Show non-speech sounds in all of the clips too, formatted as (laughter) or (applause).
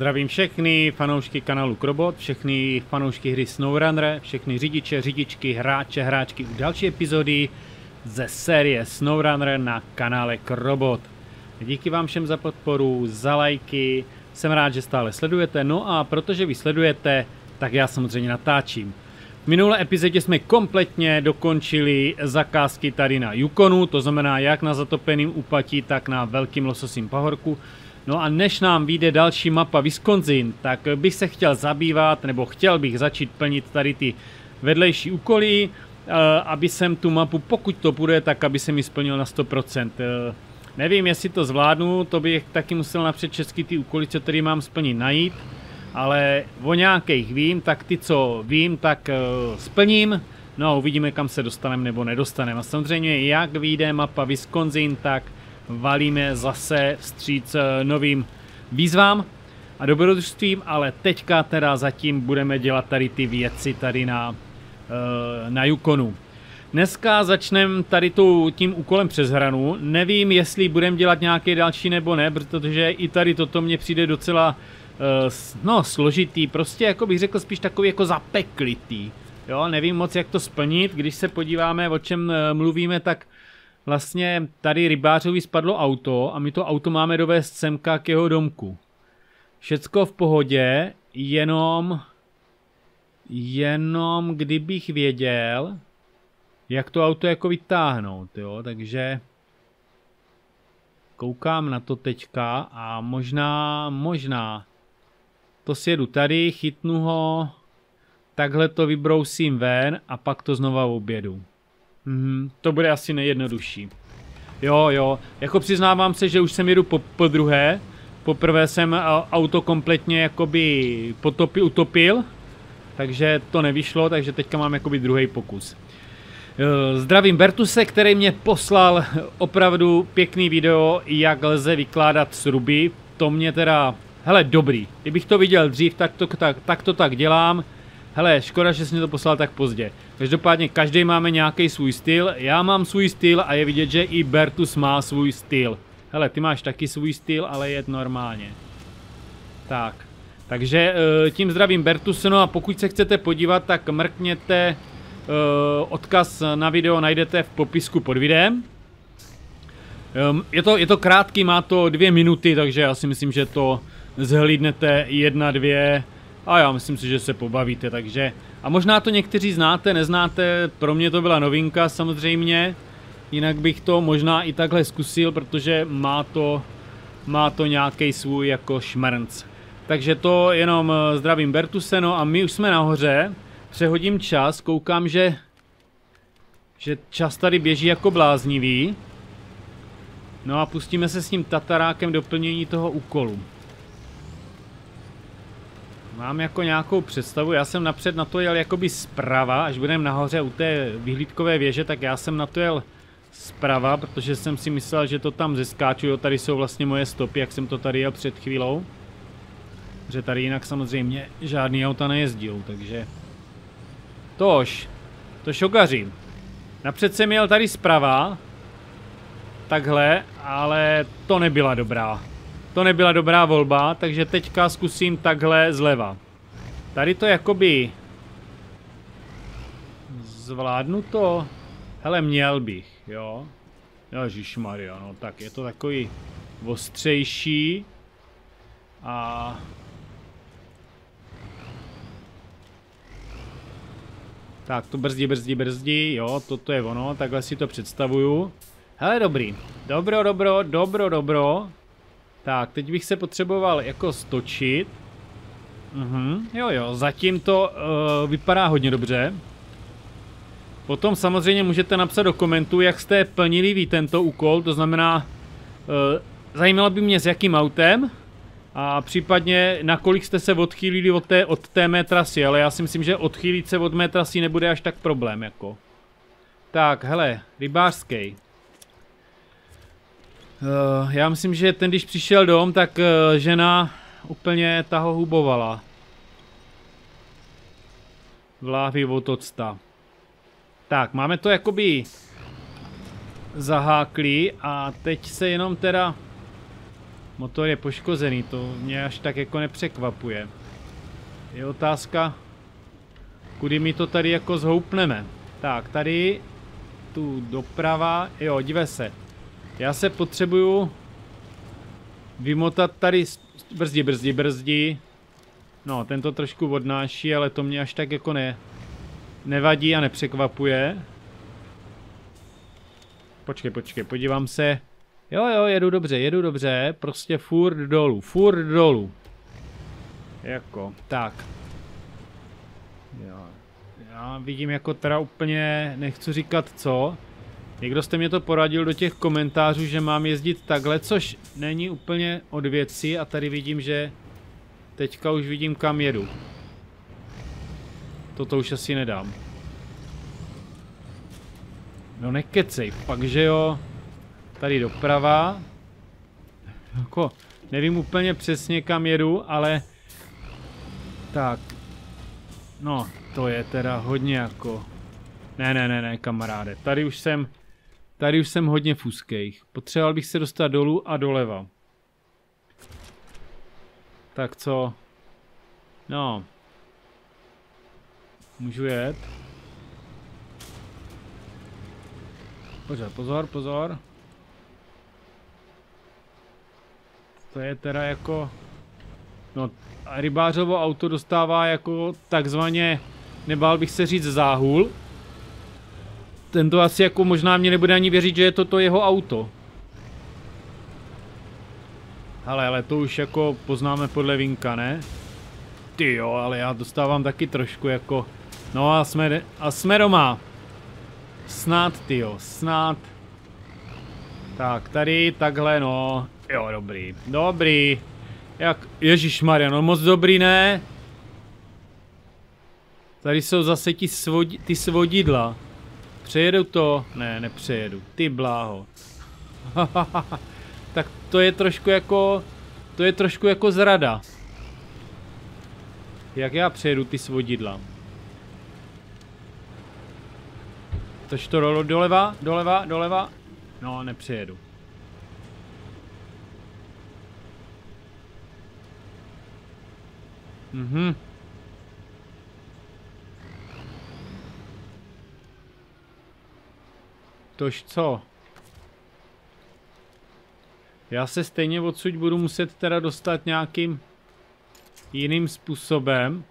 Zdravím všechny fanoušky kanálu Krobot, všechny fanoušky hry SnowRunner, všechny řidiče, řidičky, hráče, hráčky u další epizody ze série SnowRunner na kanále Krobot. Díky vám všem za podporu, za lajky, jsem rád, že stále sledujete, no a protože vy sledujete, tak já samozřejmě natáčím. V minulé epizodě jsme kompletně dokončili zakázky tady na Yukonu, to znamená jak na zatopeným úpatí, tak na velkým lososím pahorku. No a než nám vyjde další mapa Wisconsin, tak bych se chtěl zabývat, nebo chtěl bych začít plnit tady ty vedlejší úkoly, eh, aby jsem tu mapu, pokud to bude, tak aby se mi splnil na 100%. Eh, nevím, jestli to zvládnu, to bych taky musel napřed česky ty úkoly, co tady mám splnit, najít. Ale o nějakých vím, tak ty, co vím, tak uh, splním. No a uvidíme, kam se dostaneme nebo nedostaneme. A samozřejmě, jak vyjde mapa Wisconsin, tak valíme zase vstříc eh, novým výzvám a dobrodružstvím, ale teďka teda zatím budeme dělat tady ty věci tady na, eh, na Yukonu. Dneska začneme tady tu, tím úkolem přes hranu. Nevím, jestli budeme dělat nějaký další nebo ne, protože i tady toto mně přijde docela uh, no, složitý. Prostě jako bych řekl spíš takový jako zapeklitý. Jo, nevím moc jak to splnit. Když se podíváme, o čem mluvíme, tak vlastně tady rybářovi spadlo auto a my to auto máme dovést semka k jeho domku. Všecko v pohodě, jenom, jenom kdybych věděl, jak to auto jako vytáhnout, jo, takže koukám na to teďka a možná, možná to sjedu tady, chytnu ho, takhle to vybrousím ven a pak to znova obědu. Mhm, to bude asi nejjednodušší. Jo, jo, jako přiznávám se, že už jsem jedu po, po druhé. Poprvé jsem auto kompletně jakoby potopil, utopil, takže to nevyšlo, takže teďka mám jakoby druhý pokus. E, zdravím Bertuse, který mě poslal opravdu pěkný video, jak lze vykládat sruby. To mě teda, hele, dobrý. Kdybych to viděl dřív, tak to tak, tak, to tak dělám. Hele, škoda, že jsi mě to poslal tak pozdě. Každopádně každý máme nějaký svůj styl, já mám svůj styl a je vidět, že i Bertus má svůj styl. Hele, ty máš taky svůj styl, ale je normálně. Tak, takže eh, tím zdravím Bertus, no a pokud se chcete podívat, tak mrkněte, eh, odkaz na video najdete v popisku pod videem. Ehm, je to, je to krátký, má to dvě minuty, takže já si myslím, že to zhlídnete jedna, dvě, a já myslím si, že se pobavíte, takže... A možná to někteří znáte, neznáte, pro mě to byla novinka samozřejmě. Jinak bych to možná i takhle zkusil, protože má to, má to nějaký svůj jako šmrnc. Takže to jenom eh, zdravím Bertuseno a my už jsme nahoře. Přehodím čas, koukám, že, že čas tady běží jako bláznivý. No a pustíme se s tím tatarákem doplnění toho úkolu. Mám jako nějakou představu, já jsem napřed na to jel jakoby zprava, až budeme nahoře u té vyhlídkové věže, tak já jsem na to jel zprava, protože jsem si myslel, že to tam zeskáču, jo, tady jsou vlastně moje stopy, jak jsem to tady jel před chvílou. Že tady jinak samozřejmě žádný auta nejezdí, takže... Tož, to šokaři. Napřed jsem jel tady zprava, takhle, ale to nebyla dobrá. To nebyla dobrá volba, takže teďka zkusím takhle zleva. Tady to jakoby... Zvládnu to? Hele, měl bych, jo. Ježišmarja, no tak je to takový ostřejší. A... Tak, to brzdí, brzdí, brzdí, jo, toto je ono, takhle si to představuju. Hele, dobrý. Dobro, dobro, dobro, dobro. Tak, teď bych se potřeboval jako stočit. Mhm, jo jo, zatím to uh, vypadá hodně dobře. Potom samozřejmě můžete napsat do komentu, jak jste plnili vy tento úkol, to znamená, uh, zajímalo by mě s jakým autem a případně nakolik jste se odchýlili od té, od té mé trasy, ale já si myslím, že odchýlit se od mé trasy nebude až tak problém jako. Tak, hele, rybářský. Uh, já myslím, že ten, když přišel dom, tak uh, žena úplně ta ho hubovala. Vláhy od octa. Tak, máme to jakoby zaháklý a teď se jenom teda Motor je poškozený, to mě až tak jako nepřekvapuje. Je otázka, kudy mi to tady jako zhoupneme. Tak, tady tu doprava, jo, dívej se. Já se potřebuju vymotat tady, brzdi, brzdi, brzdi. No, ten to trošku odnáší, ale to mě až tak jako ne, nevadí a nepřekvapuje. Počkej, počkej, podívám se. Jo, jo, jedu dobře, jedu dobře, prostě furt dolů, furt dolů. Jako, tak. Jo. Já vidím jako teda úplně, nechci říkat co. Někdo jste mě to poradil do těch komentářů, že mám jezdit takhle, což není úplně od věci a tady vidím, že teďka už vidím kam jedu. Toto už asi nedám. No nekecej, pak že jo. Tady doprava. Jako, nevím úplně přesně kam jedu, ale... Tak. No, to je teda hodně jako... Ne, ne, ne, ne, kamaráde. Tady už jsem... Tady už jsem hodně fuskejch. Potřeboval bych se dostat dolů a doleva. Tak co? No. Můžu jet? Pozor, pozor, pozor. To je teda jako... No, rybářovo auto dostává jako takzvaně, nebál bych se říct záhul. Tento asi jako možná mě nebude ani věřit, že je to to jeho auto. Ale, ale to už jako poznáme podle vinka, ne? Ty jo, ale já dostávám taky trošku jako... No a jsme, a jsme doma. Snad, ty jo, snad. Tak, tady, takhle, no. Jo, dobrý, dobrý. Jak, Ježíš Maria, no moc dobrý, ne? Tady jsou zase ti svodi, ty svodidla. Přejedu to? Ne, nepřejedu. Ty bláho. (laughs) tak to je trošku jako... To je trošku jako zrada. Jak já přejedu ty svodidla? Tož to rolo doleva, doleva, doleva. No, nepřejedu. Mhm. Tož co? Já se stejně odsud budu muset teda dostat nějakým jiným způsobem.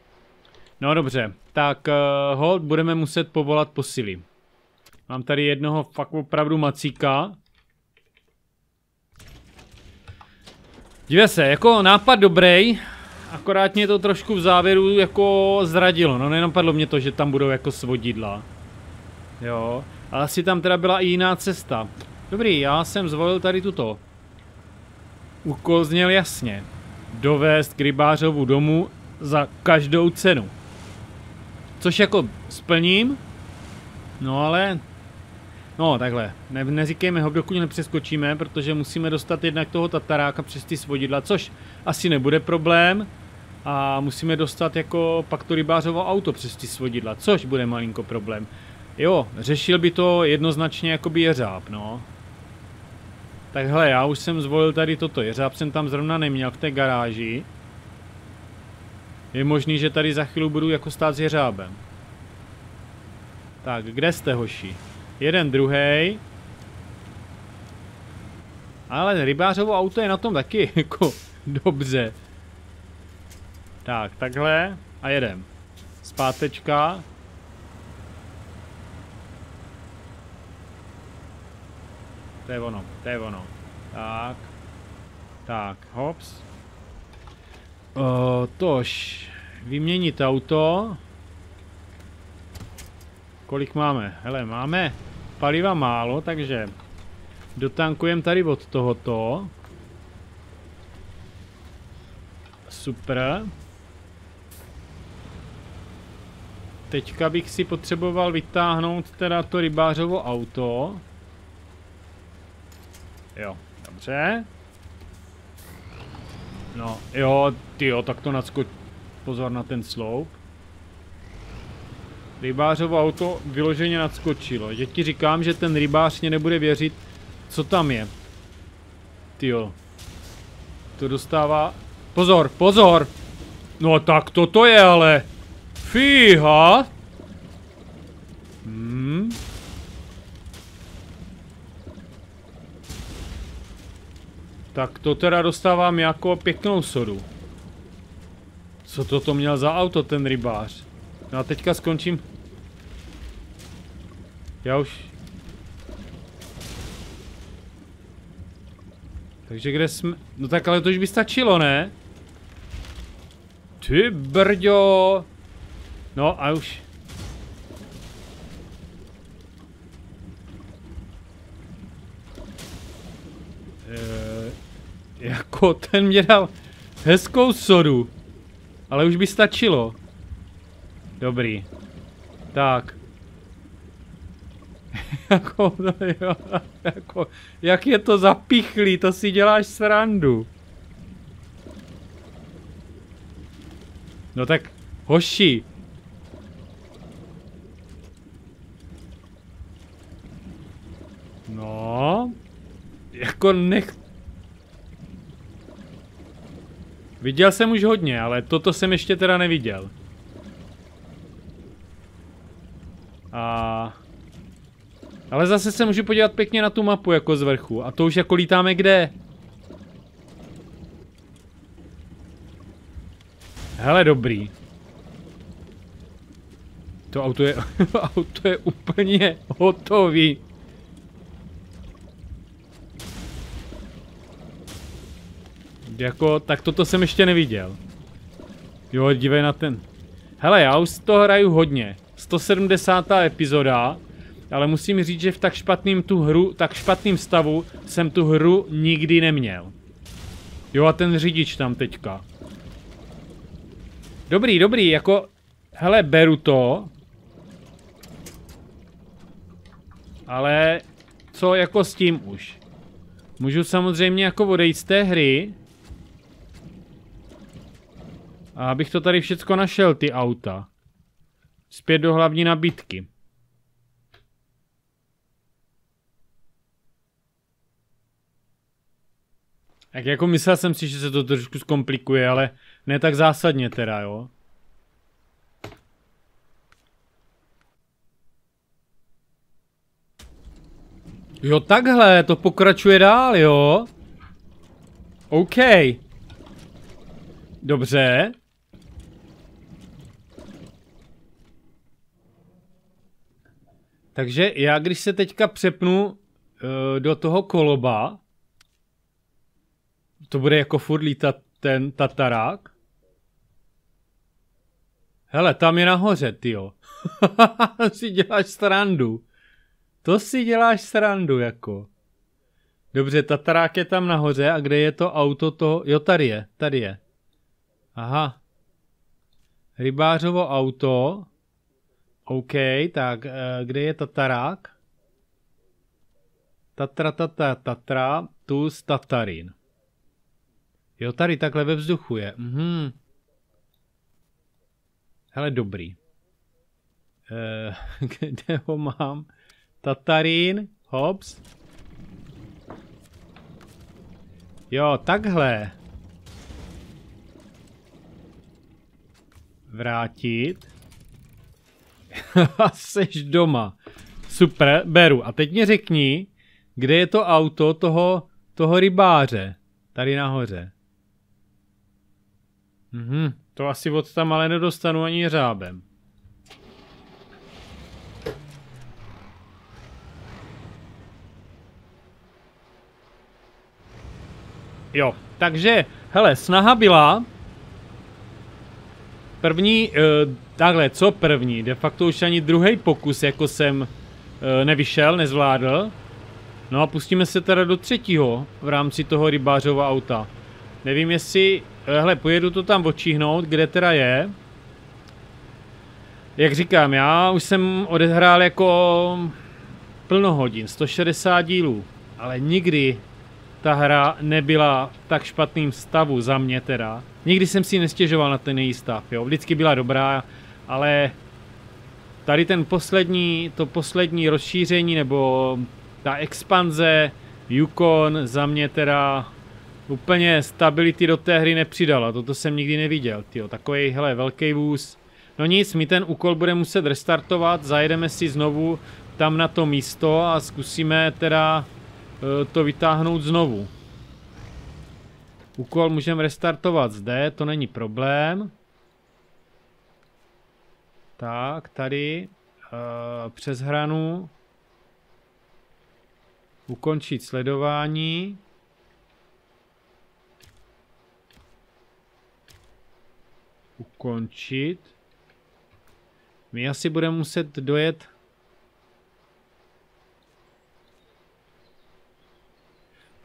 No dobře, tak uh, hold budeme muset povolat posily. Mám tady jednoho fakt opravdu macíka. Dívej se, jako nápad dobrý, akorát mě to trošku v závěru jako zradilo. No nenapadlo mě to, že tam budou jako svodidla. Jo, ale asi tam teda byla i jiná cesta. Dobrý, já jsem zvolil tady tuto. Úkol zněl jasně. Dovést k rybářovu domu za každou cenu. Což jako splním, no ale No, takhle. Ne, neříkejme ho, dokud nepřeskočíme, protože musíme dostat jednak toho Tataráka přes ty svodidla, což asi nebude problém. A musíme dostat jako pak to rybářovo auto přes ty svodidla, což bude malinko problém. Jo, řešil by to jednoznačně jakoby jeřáb, no. Takhle, já už jsem zvolil tady toto. Jeřáb jsem tam zrovna neměl v té garáži. Je možný, že tady za chvíli budu jako stát s jeřábem. Tak, kde jste hoši? Jeden druhý. Ale rybářovo auto je na tom taky (laughs) jako dobře. Tak, takhle a jedem. Zpátečka. To je ono, to je ono. Tak. Tak, hops. O, tož. Vyměnit auto. Kolik máme? Hele, máme paliva málo, takže dotankujeme tady od tohoto. Super. Teďka bych si potřeboval vytáhnout teda to rybářovo auto. Jo, dobře. No, jo, jo, tak to nadskoč... Pozor na ten sloup. Rybářovo auto vyloženě nadskočilo. Že ti říkám, že ten rybář mě nebude věřit, co tam je. Tyjo. to dostává... Pozor, pozor! No tak toto je ale... Fíha! Hmm. Tak to teda dostávám jako pěknou sodu. Co toto měl za auto ten rybář? No a teďka skončím. Já už... Takže kde jsme... No tak ale to už by stačilo, ne? Ty brďo! No a už... jako ten mě dal hezkou sodu. Ale už by stačilo. Dobrý. Tak. (laughs) jako, jo, jako, jak je to zapichlý, to si děláš srandu. No tak, hoši. No. Jako nech... Viděl jsem už hodně, ale toto jsem ještě teda neviděl. A... Ale zase se můžu podívat pěkně na tu mapu jako z vrchu. A to už jako lítáme kde? Hele, dobrý. To auto je, (laughs) auto je úplně hotový. Jako, tak toto jsem ještě neviděl. Jo, dívej na ten. Hele, já už to hraju hodně. 170. epizoda, ale musím říct, že v tak špatným tu hru, tak špatným stavu jsem tu hru nikdy neměl. Jo a ten řidič tam teďka. Dobrý, dobrý, jako, hele, beru to. Ale, co jako s tím už? Můžu samozřejmě jako odejít z té hry. A abych to tady všecko našel, ty auta. Zpět do hlavní nabídky. Tak jako myslel jsem si, že se to trošku zkomplikuje, ale ne tak zásadně teda, jo. Jo, takhle, to pokračuje dál, jo. OK. Dobře. Takže já, když se teďka přepnu uh, do toho koloba, to bude jako furt lítat ten tatarák. Hele, tam je nahoře, tyjo. (laughs) si děláš srandu. To si děláš srandu, jako. Dobře, tatarák je tam nahoře a kde je to auto to? Jo, tady je, tady je. Aha. Rybářovo auto. OK, tak eh, kde je tatarák? Tatra, tatra, tatra, tu Tatarin. Jo, tady takhle ve vzduchu je. Mhm. Hele, dobrý. Eh, (laughs) kde ho mám? Tatarín, hops. Jo, takhle. Vrátit. (laughs) Seš doma. Super, beru. A teď mě řekni, kde je to auto toho, toho rybáře. Tady nahoře. Mhm, to asi od tam ale nedostanu ani řábem. Jo, takže, hele, snaha byla... První, uh, takhle, co první? De facto už ani druhý pokus, jako jsem uh, nevyšel, nezvládl. No a pustíme se teda do třetího v rámci toho rybářova auta. Nevím, jestli Hele, pojedu to tam očíhnout, kde teda je. Jak říkám, já už jsem odehrál jako plno hodin, 160 dílů, ale nikdy ta hra nebyla v tak špatným stavu za mě teda. Nikdy jsem si nestěžoval na ten její stav, jo. Vždycky byla dobrá, ale tady ten poslední, to poslední rozšíření nebo ta expanze Yukon za mě teda úplně stability do té hry nepřidala, toto jsem nikdy neviděl, tyjo, takový, hele, velký vůz. No nic, my ten úkol bude muset restartovat, zajedeme si znovu tam na to místo a zkusíme teda to vytáhnout znovu. Úkol můžeme restartovat zde, to není problém. Tak, tady uh, přes hranu. Ukončit sledování. Ukončit. My asi budeme muset dojet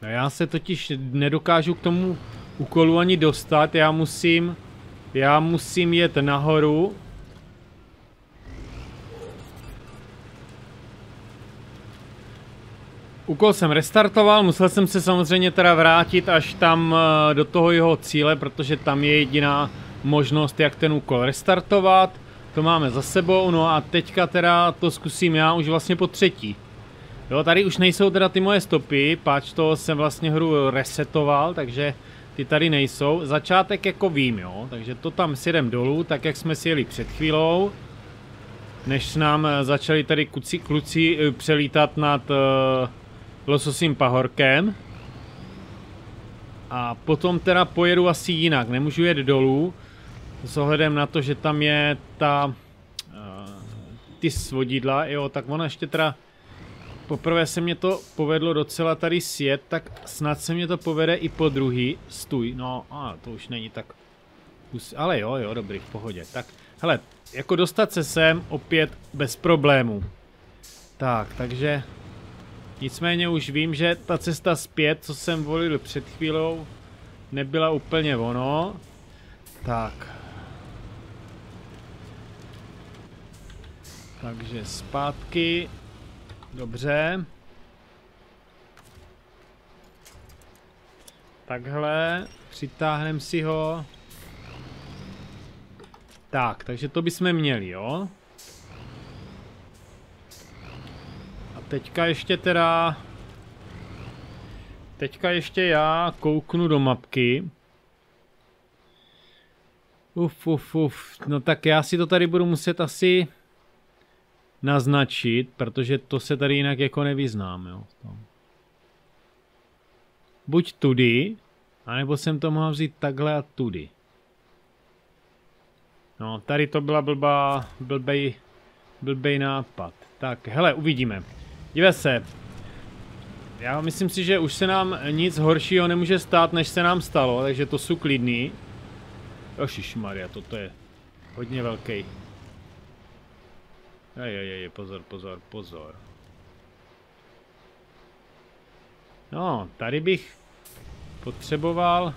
No já se totiž nedokážu k tomu úkolu ani dostat, já musím, já musím jet nahoru. Úkol jsem restartoval, musel jsem se samozřejmě teda vrátit až tam eh, do toho jeho cíle, protože tam je jediná možnost, jak ten úkol restartovat. To máme za sebou, no a teďka teda to zkusím já už vlastně po třetí. Jo, tady už nejsou teda ty moje stopy, páč to jsem vlastně hru resetoval, takže ty tady nejsou. Začátek jako vím, jo, takže to tam si jdem dolů, tak jak jsme si jeli před chvílou. Než nám eh, začali tady kluci, kluci eh, přelítat nad uh, lososím pahorkem. A potom teda pojedu asi jinak, nemůžu jet dolů. S ohledem na to, že tam je ta... Uh, ty svodidla, jo, tak ona ještě teda Poprvé se mě to povedlo docela tady sjet, tak snad se mě to povede i po druhý. Stůj, no, a to už není tak... Ale jo, jo, dobrý, v pohodě. Tak, hele, jako dostat se sem opět bez problémů. Tak, takže... Nicméně už vím, že ta cesta zpět, co jsem volil před chvílou, nebyla úplně ono. Tak. Takže zpátky. Dobře. Takhle, přitáhneme si ho. Tak, takže to bychom měli, jo? A teďka ještě teda... Teďka ještě já kouknu do mapky. Uf, uf, uf. No tak já si to tady budu muset asi naznačit, protože to se tady jinak jako nevyznám. Jo. Buď tudy, anebo jsem to mohl vzít takhle a tudy. No, tady to byla blbá, blbej, blbej nápad. Tak, hele, uvidíme. Dívej se. Já myslím si, že už se nám nic horšího nemůže stát, než se nám stalo, takže to jsou klidný. Maria, toto je hodně velký. Ej, ej, ej, pozor, pozor, pozor. No, tady bych potřeboval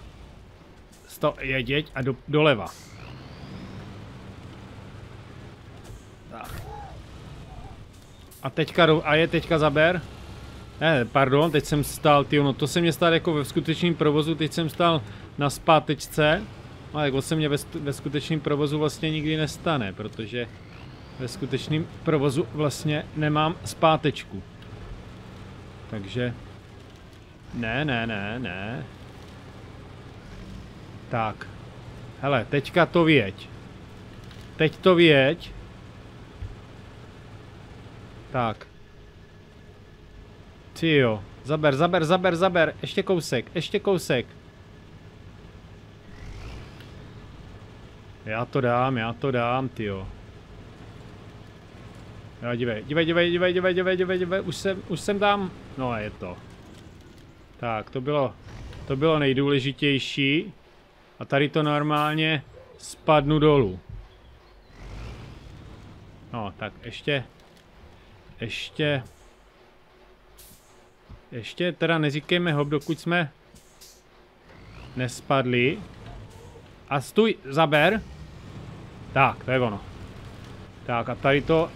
sto jedět a do, doleva. Tak. A teďka, a je teďka zaber? Ne, pardon, teď jsem stál, ty no to se mě stalo jako ve skutečném provozu, teď jsem stál na zpátečce. Ale jako se mě ve, ve skutečném provozu vlastně nikdy nestane, protože ve skutečném provozu vlastně nemám zpátečku. Takže... Ne, ne, ne, ne. Tak. Hele, teďka to věď. Teď to věď. Tak. Ty jo. Zaber, zaber, zaber, zaber. Ještě kousek, ještě kousek. Já to dám, já to dám, ty jo. Jo, dívej, dívej, dívej, dívej, dívej, dívej, dívej, dívej, už jsem, už jsem tam, no je to. Tak, to bylo, to bylo nejdůležitější. A tady to normálně spadnu dolů. No, tak ještě, ještě, ještě teda neříkejme hop, dokud jsme nespadli. A stůj, zaber. Tak, to je ono. Tak a tady to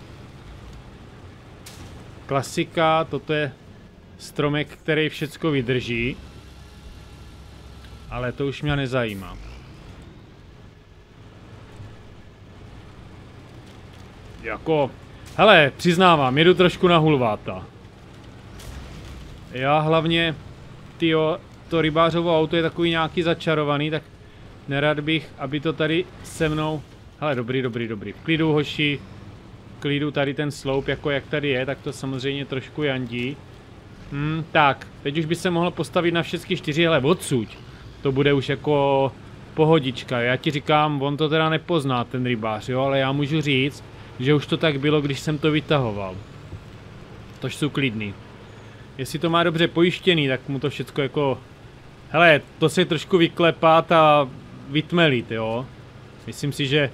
Klasika, toto je stromek, který všecko vydrží. Ale to už mě nezajímá. Jako, hele, přiznávám, jedu trošku na hulváta. Já hlavně, tyjo, to rybářovo auto je takový nějaký začarovaný, tak nerad bych, aby to tady se mnou... Hele, dobrý, dobrý, dobrý. V klidu, hoši. Klidu tady ten sloup, jako jak tady je, tak to samozřejmě trošku jandí. Hmm, tak, teď už by se mohlo postavit na všechny čtyři, hele, odsuť. To bude už jako pohodička. Já ti říkám, on to teda nepozná, ten rybář, jo, ale já můžu říct, že už to tak bylo, když jsem to vytahoval. Tož jsou klidný. Jestli to má dobře pojištěný, tak mu to všechno jako... Hele, to se trošku vyklepat a vytmelit, jo. Myslím si, že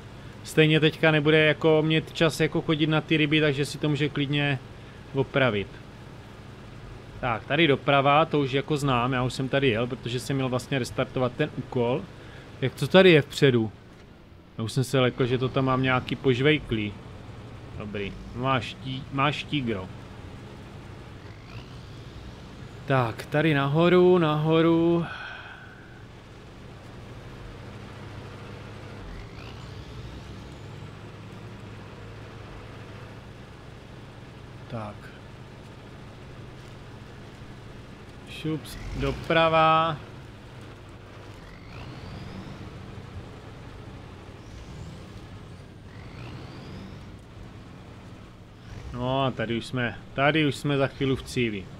stejně teďka nebude jako mít čas jako chodit na ty ryby, takže si to může klidně opravit. Tak, tady doprava, to už jako znám, já už jsem tady jel, protože jsem měl vlastně restartovat ten úkol. Jak to tady je vpředu? Já už jsem se lekl, že to tam mám nějaký požvejklý. Dobrý, máš, tí, máš tígro. Tak, tady nahoru, nahoru. Tak. Šups, doprava. No a tady už jsme, tady už jsme za chvíli v cíli.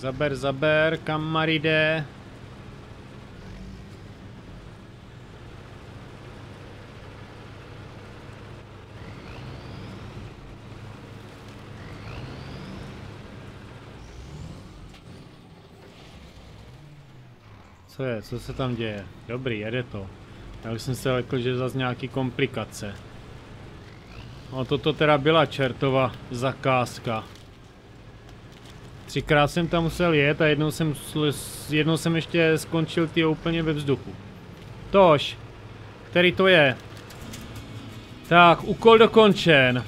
Zaber, zaber, kam Maride? Co je, co se tam děje? Dobrý, jede to. Já už jsem se lekl, že zase nějaký komplikace. No toto teda byla čertova zakázka. Třikrát jsem tam musel jet a jednou jsem, jednou jsem ještě skončil ty úplně ve vzduchu. Tož, který to je? Tak, úkol dokončen.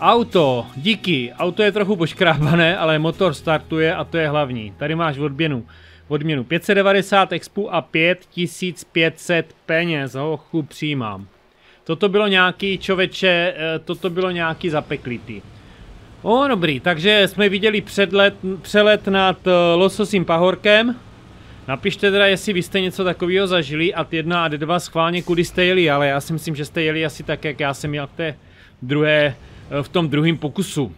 Auto, díky, auto je trochu poškrábané, ale motor startuje a to je hlavní. Tady máš odměnu. Odměnu 590 expu a 5500 peněz, hochu přijímám. Toto bylo nějaký, čověče, eh, toto bylo nějaký zapeklitý. O, dobrý, takže jsme viděli předlet, přelet nad uh, Lososím pahorkem. Napište teda, jestli vy jste něco takového zažili a D1 a D2 schválně kudy jste jeli, ale já si myslím, že jste jeli asi tak, jak já jsem jel v, té druhé, v tom druhém pokusu.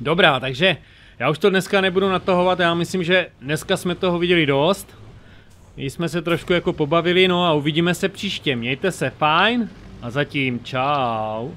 Dobrá, takže já už to dneska nebudu natahovat, já myslím, že dneska jsme toho viděli dost. My jsme se trošku jako pobavili, no a uvidíme se příště. Mějte se fajn a zatím čau.